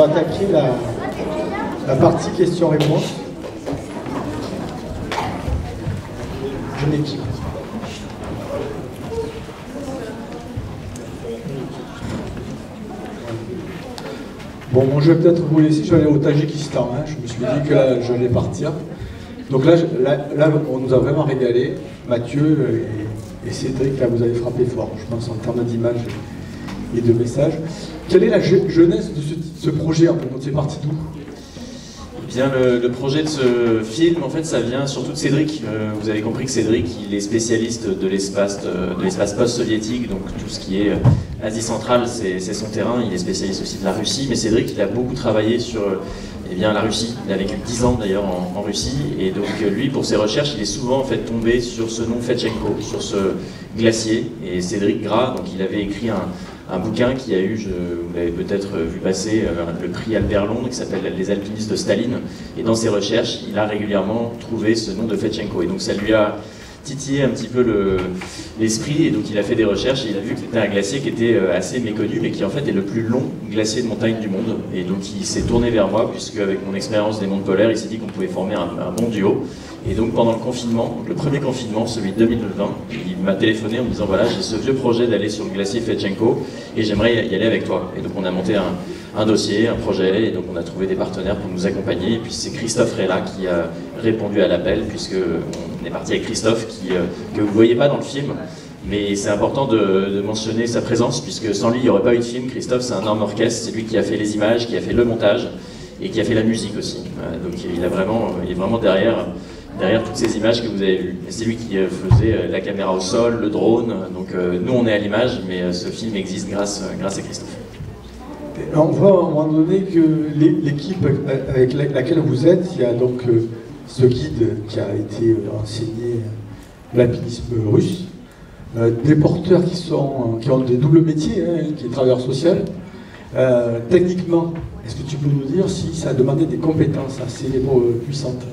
va attaquer la, partie questions-réponses. Je m'équipe. Bon, moi je vais peut-être vous laisser, je vais aller au Tadjikistan. hein. Je me suis dit que là, j'allais partir. Donc là, je- là, là, on nous a vraiment régalé. Mathieu et, et Cédric, là, vous avez frappé fort, je pense, en termes d'image et de messages. Quelle est la je- jeunesse de ce, projet en fait? C'est parti d'où? Eh Bien, le, projet de ce film, en fait, ça vient surtout de Cédric. Euh, vous avez compris que Cédric, il est spécialiste de l'espace de, de l'espace post-soviétique, donc tout ce qui est euh, Asie centrale, c'est son terrain. Il est spécialiste aussi de la Russie, mais Cédric, il a beaucoup travaillé sur euh, eh bien, la Russie. Il a vécu 10 ans d'ailleurs en, Russie, et donc euh, lui, pour ses recherches, il est souvent en fait tombé sur ce nom Fetchenko, sur ce glacier. Et Cédric Gras, donc il avait écrit un, un bouquin qui a eu, vous l'avez peut-être vu passer, euh, le prix Albert Londres, qui s'appelle Les alpinistes de Staline. Et dans ses recherches, il a régulièrement trouvé ce nom de Fetchenko. Et donc ça lui a titillé un petit peu le- l'esprit, et donc il a fait des recherches, et il a vu que c'était un glacier qui était euh, assez méconnu, mais qui en fait est le plus long glacier de montagne du monde. Et donc il s'est tourné vers moi, puisque avec mon expérience des mondes polaires, il s'est dit qu'on pouvait former un, un bon duo. Et donc pendant le confinement, le premier confinement, celui de 2020, il m'a téléphoné en me disant voilà, j'ai ce vieux projet d'aller sur le glacier Fetchenko et j'aimerais y aller avec toi. Et donc on a monté un, dossier, un projet, et donc on a trouvé des partenaires pour nous accompagner. Et puis c'est Christophe Rella qui a répondu à l'appel, puisque on est parti avec Christophe, qui, euh, que vous ne voyez pas dans le film. Mais c'est important de, mentionner sa présence, puisque sans lui, il n'y aurait pas eu de film. Christophe, c'est un homme orchestre, c'est lui qui a fait les images, qui a fait le montage, et qui a fait la musique aussi. Euh, donc il, a vraiment, il est vraiment derrière, derrière toutes ces images que vous avez vues. C'est lui qui euh, faisait euh, la caméra au sol, le drone. Donc euh, nous, on est à l'image, mais ce film existe grâce, grâce à Christophe. On voit à un moment donné que l'é- l'équipe avec la- laquelle vous êtes, il y a donc ce guide qui a été enseigné l'alpinisme russe, des porteurs qui, sont, qui ont des doubles métiers, hein, qui est travailleur social. Techniquement, est-ce que tu peux nous dire si ça a demandé des compétences assez puissantes?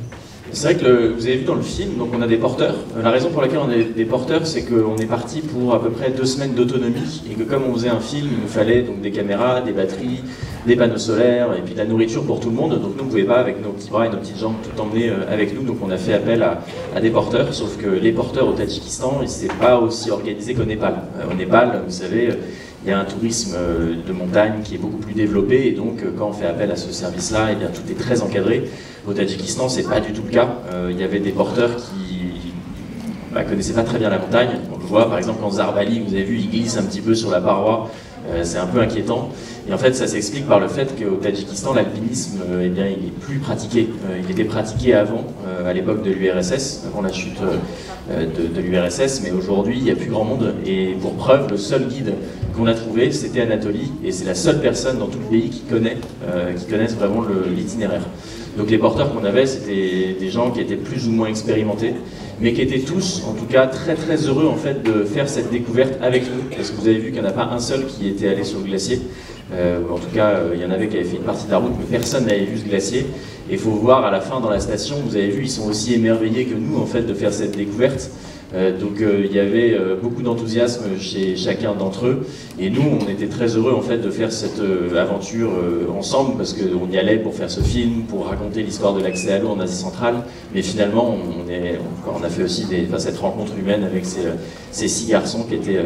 C'est vrai que vous avez vu dans le film, donc on a des porteurs. Euh, La raison pour laquelle on a des porteurs, c'est qu'on est parti pour à peu près deux semaines d'autonomie et que comme on faisait un film, il nous fallait donc des caméras, des batteries, des panneaux solaires et puis de la nourriture pour tout le monde. Donc nous, on ne pouvait pas avec nos petits bras et nos petites jambes tout emmener euh, avec nous. Donc on a fait appel à, des porteurs. Sauf que les porteurs au Tadjikistan, ils n'étaient pas aussi organisés qu'au Népal. Euh, Au Népal, vous savez, il y a un tourisme euh, de montagne qui est beaucoup plus développé et donc euh, quand on fait appel à ce service-là, eh bien tout est très encadré. Au Tadjikistan, c'est pas du tout le cas. Euh, il y avait des porteurs qui bah, connaissaient pas très bien la montagne. On le voit par exemple quand Zarbali, vous avez vu, il glisse un petit peu sur la paroi. C'est un peu inquiétant. Et en fait, ça s'explique par le fait qu'au Tadjikistan, l'alpinisme, euh, eh bien, il est plus pratiqué. Il était pratiqué avant, à l'époque de l'URSS, avant la chute de, de l'URSS, mais aujourd'hui, il n'y a plus grand monde. Et pour preuve, le seul guide qu'on a trouvé, c'était Anatolie, et c'est la seule personne dans tout le pays qui connaît, euh, qui connaisse vraiment l'itinéraire. Donc les porteurs qu'on avait, c'était des gens qui étaient plus ou moins expérimentés, mais qui étaient tous, en tout cas, très très heureux en fait de faire cette découverte avec nous, parce que vous avez vu qu'il n'y en a pas un seul qui était allé sur le glacier. Euh, en tout cas, euh, il y en avait qui avaient fait une partie de la route, mais personne n'avait vu ce glacier. Et il faut voir à la fin dans la station, vous avez vu, ils sont aussi émerveillés que nous en fait de faire cette découverte. Euh, donc euh, il y avait euh, beaucoup d'enthousiasme chez chacun d'entre eux et nous on était très heureux en fait de faire cette aventure ensemble parce qu'on y allait pour faire ce film, pour raconter l'histoire de l'accès à l'eau en Asie centrale mais finalement on, a fait aussi des, cette rencontre humaine avec ces, six garçons qui étaient,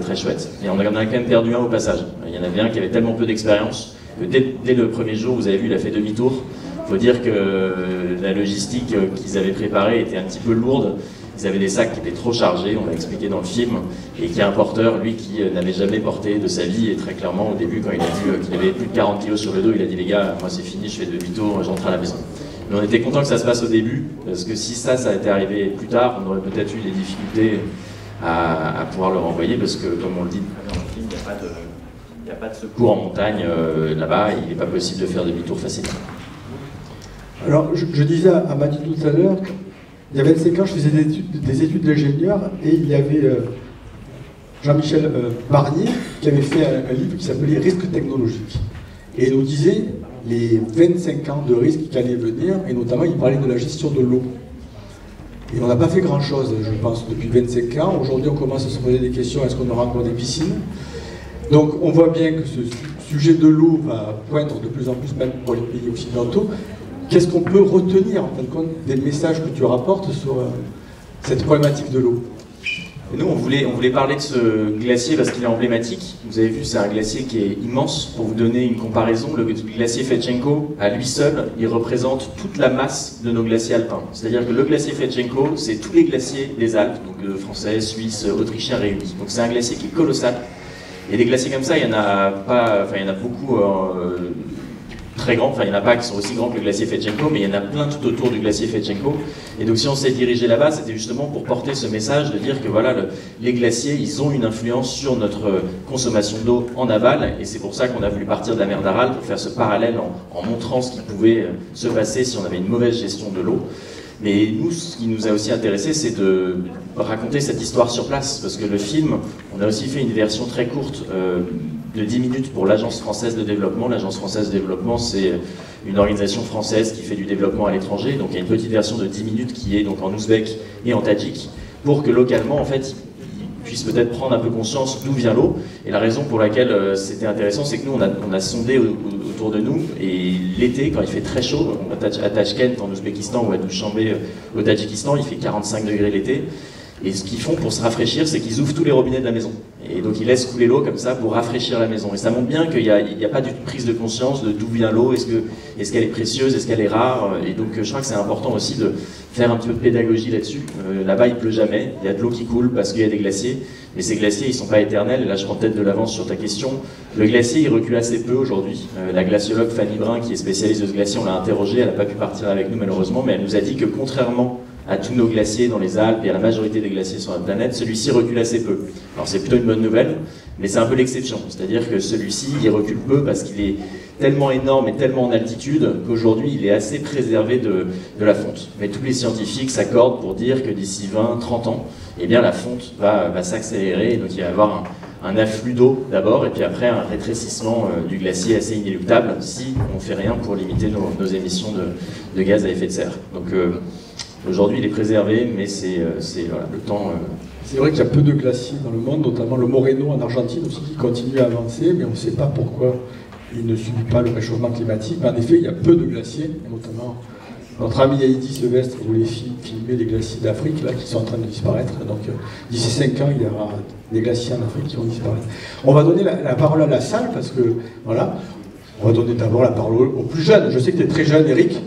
très chouettes et on en a quand même perdu un au passage. Il y en avait un qui avait tellement peu d'expérience que dès, dès le premier jour vous avez vu il a fait demi-tour. Il faut dire que la logistique qu'ils avaient préparée était un petit peu lourde. Ils avaient des sacs qui étaient trop chargés, on l'a expliqué dans le film, et qu'il y a un porteur, lui, qui euh, n'avait jamais porté de sa vie, et très clairement, au début, quand il a vu euh, qu'il avait plus de 40 kilos sur le dos, il a dit, les gars, moi c'est fini, je fais demi-tour, j'entre à la maison. Mais on était content que ça se passe au début, parce que si ça, ça était arrivé plus tard, on aurait peut-être eu des difficultés à, à pouvoir le renvoyer, parce que, comme on le dit dans le film, il n'y a pas de... Il n'y a pas de secours en montagne euh, là-bas, il n'est pas possible de faire demi-tour facilement. Alors, je, je disais à Mathieu tout à l'heure, il y a 25 ans, je faisais des études, des études d'ingénieur et il y avait euh, Jean-Michel euh, Barnier qui avait fait un, un livre qui s'appelait Risques technologiques. Et il nous disait les 25 ans de risques qui allaient venir, et notamment il parlait de la gestion de l'eau. Et on n'a pas fait grand-chose, je pense, depuis 25 ans. Aujourd'hui, on commence à se poser des questions, est-ce qu'on aura encore des piscines? Donc on voit bien que ce sujet de l'eau va poindre de plus en plus même pour les pays occidentaux. Qu'est-ce qu'on peut retenir en fin de compte des messages que tu rapportes sur euh, cette problématique de l'eau? Nous, on voulait, on voulait parler de ce glacier parce qu'il est emblématique. Vous avez vu, c'est un glacier qui est immense. Pour vous donner une comparaison, le glacier Fetchenko, à lui seul, il représente toute la masse de nos glaciers alpins. C'est-à-dire que le glacier Fetchenko, c'est tous les glaciers des Alpes, donc français, suisses, autrichiens réunis. Donc c'est un glacier qui est colossal. Et des glaciers comme ça, il y en a pas, enfin il y en a beaucoup euh, très grands. Enfin, il n'y en a pas qui sont aussi grands que le glacier Fetchenko, mais il y en a plein tout autour du glacier Fetchenko. Et donc, si on s'est dirigé là-bas, c'était justement pour porter ce message de dire que voilà, les glaciers, ils ont une influence sur notre consommation d'eau en aval. Et c'est pour ça qu'on a voulu partir de la mer d'Aral pour faire ce parallèle en, montrant ce qui pouvait se passer si on avait une mauvaise gestion de l'eau. Mais nous, ce qui nous a aussi intéressé, c'est de raconter cette histoire sur place, parce que le film, on a aussi fait une version très courte euh, de 10 minutes pour l'Agence française de développement. L'Agence française de développement, c'est une organisation française qui fait du développement à l'étranger. Donc il y a une petite version de 10 minutes qui est donc en ouzbek et en tadjik, pour que localement, en fait, puisse peut-être prendre un peu conscience d'où vient l'eau. Et la raison pour laquelle euh, c'était intéressant, c'est que nous, on a, on a sondé autour de nous, et l'été, quand il fait très chaud, à Tachkent, en Ouzbékistan, ou à Dushanbe, euh, au Tadjikistan, il fait 45 degrés l'été. Et ce qu'ils font pour se rafraîchir, c'est qu'ils ouvrent tous les robinets de la maison. Et donc ils laissent couler l'eau comme ça pour rafraîchir la maison. Et ça montre bien qu'il n'y a, pas du prise de conscience de d'où vient l'eau, est-ce qu'elle est, est, précieuse, est-ce qu'elle est rare? Et donc je crois que c'est important aussi de faire un petit peu de pédagogie là-dessus. Euh, là-bas il pleut jamais, il y a de l'eau qui coule parce qu'il y a des glaciers. Mais ces glaciers ils sont pas éternels. Et là je prends peut-être de l'avance sur ta question. Le glacier il recule assez peu aujourd'hui. Euh, la glaciologue Fanny Brun qui est spécialiste de ce glacier, on l'a interrogée, elle n'a pas pu partir avec nous malheureusement, mais elle nous a dit que contrairement à tous nos glaciers dans les Alpes et à la majorité des glaciers sur la planète, celui-ci recule assez peu. Alors c'est plutôt une bonne nouvelle, mais c'est un peu l'exception. C'est-à-dire que celui-ci, il recule peu parce qu'il est tellement énorme et tellement en altitude qu'aujourd'hui, il est assez préservé de, la fonte. Mais tous les scientifiques s'accordent pour dire que d'ici 20, 30 ans, eh bien, la fonte va, s'accélérer, donc il va y avoir un, afflux d'eau d'abord, et puis après un rétrécissement euh, du glacier assez inéluctable si on ne fait rien pour limiter nos, émissions de, gaz à effet de serre. Donc, euh, Aujourd'hui, il est préservé, mais c'est euh, le temps. Euh, c'est vrai qu'il y a peu de glaciers dans le monde, notamment le Moreno en Argentine aussi, qui continue à avancer, mais on ne sait pas pourquoi il ne subit pas le réchauffement climatique. En effet, il y a peu de glaciers, notamment notre ami Heidi Sylvestre voulait filmer les glaciers d'Afrique là qui sont en train de disparaître. Donc euh, d'ici 5 ans, il y aura des glaciers en Afrique qui vont disparaître. On va donner la, parole à la salle parce que voilà, on va donner d'abord la parole aux plus jeunes. Je sais que tu es très jeune, Eric.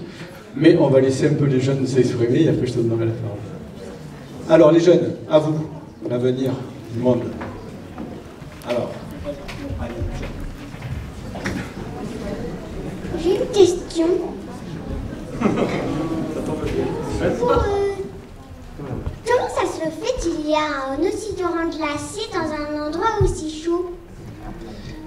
Mais on va laisser un peu les jeunes s'exprimer et après je te donnerai la parole. Alors les jeunes, à vous, l'avenir du monde. Alors. J'ai une question. Euh, comment ça se fait qu'il y a un aussi grand glacier dans un endroit aussi chaud?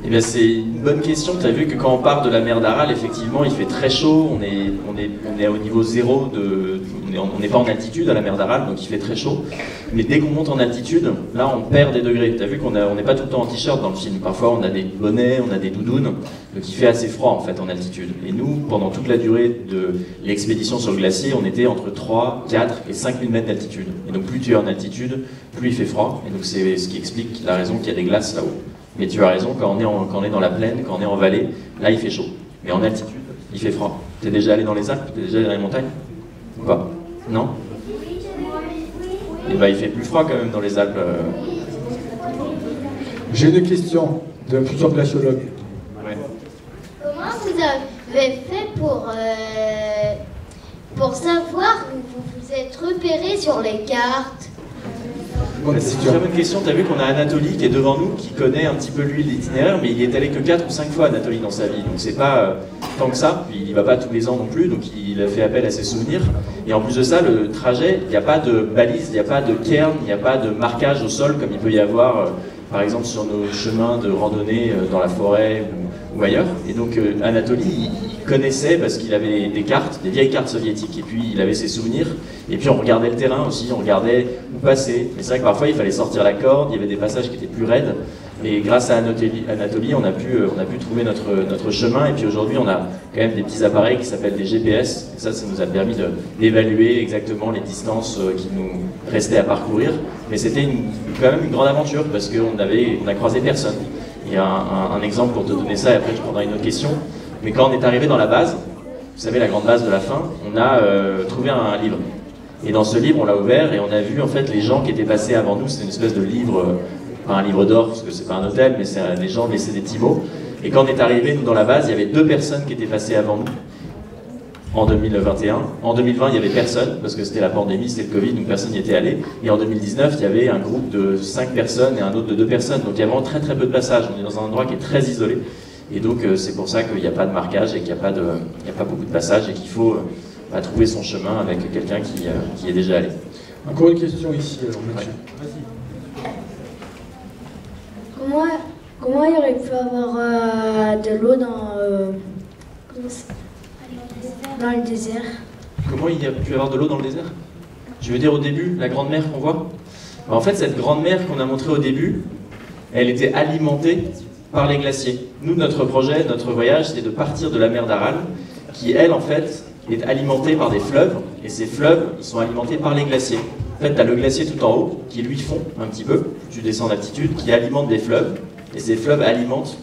Eh c'est une bonne question. Tu as vu que quand on part de la mer d'Aral, effectivement, il fait très chaud. On est, on est, on est au niveau zéro de. On n'est pas en altitude à la mer d'Aral, donc il fait très chaud. Mais dès qu'on monte en altitude, là, on perd des degrés. Tu as vu qu'on n'est pas tout le temps en t-shirt dans le film. Parfois, on a des bonnets, on a des doudounes. Donc il fait assez froid, en fait, en altitude. Et nous, pendant toute la durée de l'expédition sur le glacier, on était entre 3, 4 et 5 000 mètres d'altitude. Et donc, plus tu es en altitude, plus il fait froid. Et donc, c'est ce qui explique la raison qu'il y a des glaces là-haut. Mais tu as raison, quand on, est quand on est dans la plaine, quand on est en vallée, là il fait chaud. Mais en altitude, il fait froid. T'es déjà allé dans les Alpes? T'es déjà allé dans les montagnes? Ou pas? Non? Et eh ben, il fait plus froid quand même dans les Alpes. Euh. J'ai une question d'un futur glaciologue. Comment vous avez fait pour, euh, pour savoir où vous vous êtes repéré sur les cartes? C'est une très bonne question. Tu as vu qu'on a Anatoly qui est devant nous, qui connaît un petit peu lui l'itinéraire, mais il est allé que 4 ou 5 fois Anatoly dans sa vie. Donc c'est pas euh, tant que ça. Puis il y va pas tous les ans non plus, donc il a fait appel à ses souvenirs. Et en plus de ça, le trajet, il n'y a pas de balise, il n'y a pas de cairn, il n'y a pas de marquage au sol comme il peut y avoir, euh, par exemple, sur nos chemins de randonnée euh, dans la forêt ou, ailleurs. Et donc Anatoly, connaissait parce qu'il avait des cartes, des vieilles cartes soviétiques, et puis il avait ses souvenirs. Et puis on regardait le terrain aussi, on regardait où passer. Mais c'est vrai que parfois il fallait sortir la corde, il y avait des passages qui étaient plus raides. Et grâce à Anatolie, on a pu, euh, on a pu trouver notre, notre chemin. Et puis aujourd'hui, on a quand même des petits appareils qui s'appellent des GPS. Ça, ça nous a permis d'évaluer exactement les distances euh, qui nous restaient à parcourir. Mais c'était quand même une grande aventure parce qu'on avait, on a croisé personne. Et un, exemple pour te donner ça, et après je prendrai une autre question. Mais quand on est arrivé dans la base, vous savez, la grande base de la fin, on a euh, trouvé un, livre. Et dans ce livre, on l'a ouvert et on a vu en fait les gens qui étaient passés avant nous. C'est une espèce de livre, pas un livre d'or parce que c'est pas un hôtel, mais c'est des gens laissés des petits mots. Et quand on est arrivé, nous, dans la base, il y avait deux personnes qui étaient passées avant nous en 2021. En 2020, il n'y avait personne, parce que c'était la pandémie, c'était le Covid, donc personne n'y était allé. Et en 2019, il y avait un groupe de 5 personnes et un autre de 2 personnes. Donc il y a vraiment très très peu de passages. On est dans un endroit qui est très isolé. Et donc euh, c'est pour ça qu'il n'y a pas de marquage et qu'il n'y a, pas de, a pas beaucoup de passages et qu'il faut euh, bah, trouver son chemin avec quelqu'un qui, euh, qui est déjà allé. Encore une question ici, alors Mathieu. Comment, comment il aurait pu avoir de l'eau dans, dans le désert. Comment il a pu avoir de l'eau dans le désert? Je veux dire au début, la grande mer qu'on voit En fait, cette grande mer qu'on a montrée au début, elle était alimentée par les glaciers. Nous, notre projet, notre voyage, c'était de partir de la mer d'Aral, qui, elle, en fait, est alimentée par des fleuves, et ces fleuves, ils sont alimentés par les glaciers. En fait, tu as le glacier tout en haut, qui lui fond un petit peu, tu descends d'altitude, qui alimente des fleuves, et ces fleuves alimentent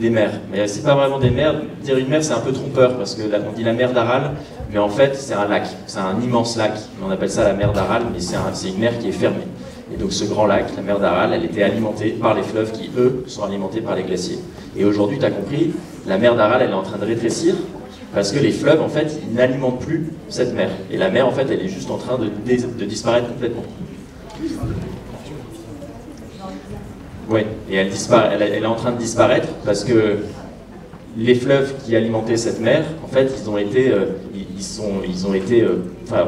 des mers. Mais c'est pas vraiment des mers. Dire une mer, c'est un peu trompeur parce que on dit la mer d'Aral, mais en fait, c'est un lac. C'est un immense lac. On appelle ça la mer d'Aral, mais c'est une mer qui est fermée. Et donc ce grand lac, la mer d'Aral, elle était alimentée par les fleuves qui, eux, sont alimentés par les glaciers. Et aujourd'hui, tu as compris, la mer d'Aral, elle est en train de rétrécir parce que les fleuves, en fait, ils n'alimentent plus cette mer. Et la mer, en fait, elle est juste en train de disparaître complètement. Oui, et elle, est en train de disparaître parce que les fleuves qui alimentaient cette mer, en fait, ils ont été, euh, ils, sont, ils ont été, euh, enfin,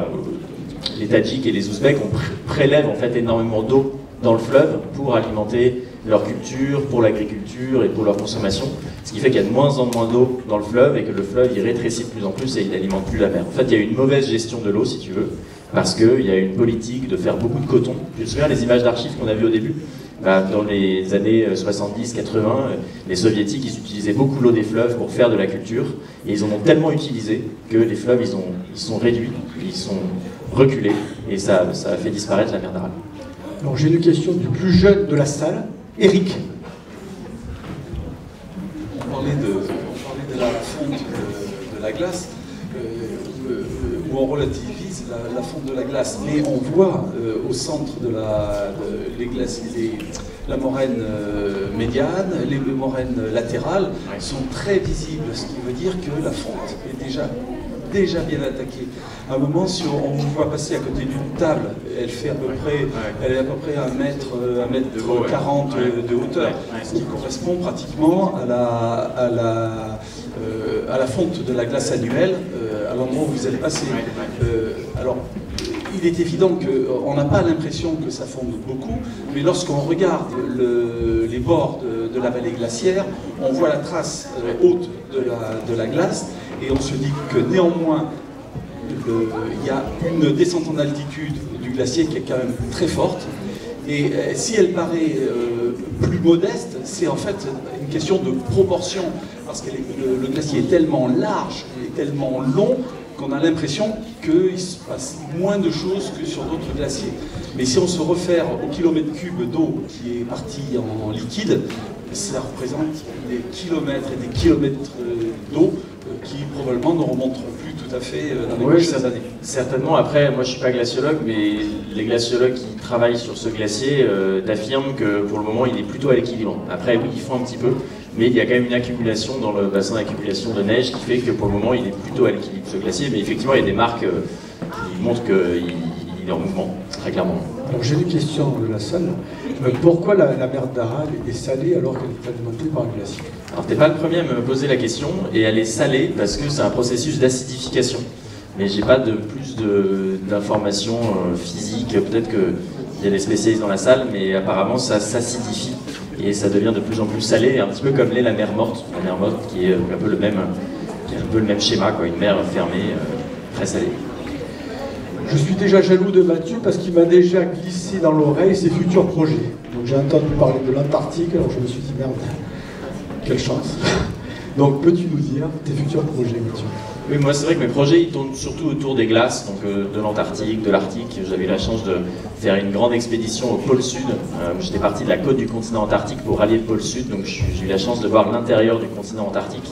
les Tadjiks et les Ouzbeks on prélèvent en fait énormément d'eau dans le fleuve pour alimenter leur culture, pour l'agriculture et pour leur consommation, ce qui fait qu'il y a de moins en moins d'eau dans le fleuve et que le fleuve il rétrécit de plus en plus et il n'alimente plus la mer. En fait, il y a une mauvaise gestion de l'eau, si tu veux, parce qu'il y a une politique de faire beaucoup de coton. Tu te souviens des images d'archives qu'on a vues au début? Bah, dans les années 70-80, euh, euh, les soviétiques ils utilisaient beaucoup l'eau des fleuves pour faire de la culture et ils en ont tellement utilisé que les fleuves ils, ont, ils sont réduits, ils sont reculés et ça, ça a fait disparaître la mer d'Aral. Alors j'ai une question du plus jeune de la salle, Eric. On parlait de, on parlait de la fonte de, la glace, euh, où on relativise la, fonte de la glace, mais on voit euh, au centre de la, les la moraine euh, médiane, les moraines latérales sont très visibles, ce qui veut dire que la fonte est déjà déjà bien attaquée. À un moment, si on, vous voit passer à côté d'une table, elle fait à peu près, elle est à peu près un mètre, euh, un mètre de 40 de hauteur, ce qui correspond pratiquement à la, à la, à la fonte de la glace annuelle à l'endroit où vous allez passer. Alors, il est évident qu'on n'a pas l'impression que ça fonde beaucoup, mais lorsqu'on regarde les bords de, la vallée glaciaire, on voit la trace euh, haute de la, glace, et on se dit que néanmoins, il y a une descente en altitude du glacier qui est quand même très forte, et euh, si elle paraît euh, plus modeste, c'est en fait une question de proportion, parce que le, glacier est tellement large et tellement long qu'on a l'impression qu'il se passe moins de choses que sur d'autres glaciers. Mais si on se réfère au kilomètre cube d'eau qui est parti en liquide, ça représente des kilomètres et des kilomètres euh, d'eau qui probablement ne remonteront plus tout à fait euh, dans les prochaines années. Certainement. Après, moi je ne suis pas glaciologue, mais les glaciologues qui travaillent sur ce glacier affirment que pour le moment il est plutôt à l'équilibre. Après, oui, ils font un petit peu mais il y a quand même une accumulation dans le bassin d'accumulation de neige qui fait que pour le moment il est plutôt à l'équilibre ce glacier, mais effectivement il y a des marques euh, qui montrent qu'il est en mouvement, très clairement. J'ai une question de la salle. Euh, pourquoi la, mer d'Aral est salée alors qu'elle est alimentée par un glacier Alors t'es pas le premier à me poser la question, et elle est salée parce que c'est un processus d'acidification. Mais j'ai pas de plus d'informations euh, physiques, peut-être qu'il y a des spécialistes dans la salle, mais apparemment ça s'acidifie et ça devient de plus en plus salé, un petit peu comme l'est la mer morte, la mer morte qui est un peu le même, qui un peu le même schéma, quoi, une mer fermée, euh, très salée. Je suis déjà jaloux de Mathieu parce qu'il m'a déjà glissé dans l'oreille ses futurs projets. Donc j'ai entendu parler de l'Antarctique, alors je me suis dit merde, quelle chance. Donc peux-tu nous dire tes futurs projets, Mathieu? Oui, moi c'est vrai que mes projets ils tournent surtout autour des glaces, donc euh, de l'Antarctique, de l'Arctique. J'avais la chance de faire une grande expédition au pôle Sud. Euh, J'étais parti de la côte du continent antarctique pour rallier le pôle Sud, donc j'ai eu la chance de voir l'intérieur du continent antarctique.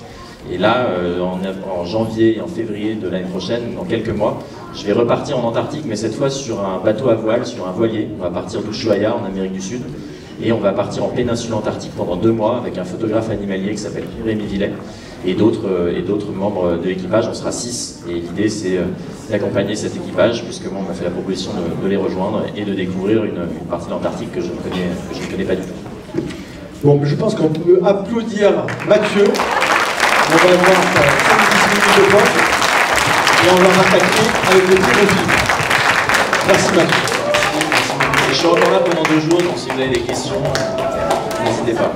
Et là, euh, en, en janvier et en février de l'année prochaine, dans quelques mois, je vais repartir en Antarctique, mais cette fois sur un bateau à voile, sur un voilier. On va partir d'Ushuaia en Amérique du Sud. Et on va partir en péninsule antarctique pendant deux mois avec un photographe animalier qui s'appelle Rémi Villet et d'autres euh, membres de l'équipage. On sera six et l'idée c'est euh, d'accompagner cet équipage puisque moi on m'a fait la proposition de, les rejoindre et de découvrir une, partie de l'Antarctique que je ne connais je pas du tout. Bon, je pense qu'on peut applaudir Mathieu. On va 10 minutes de pause et on va rattaquer avec le premier film. Merci. Et je suis encore là pendant deux jours, donc si vous avez des questions, n'hésitez pas.